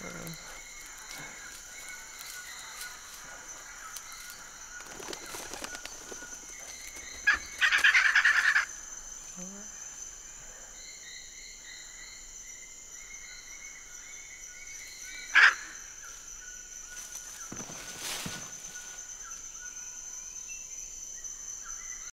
Uh,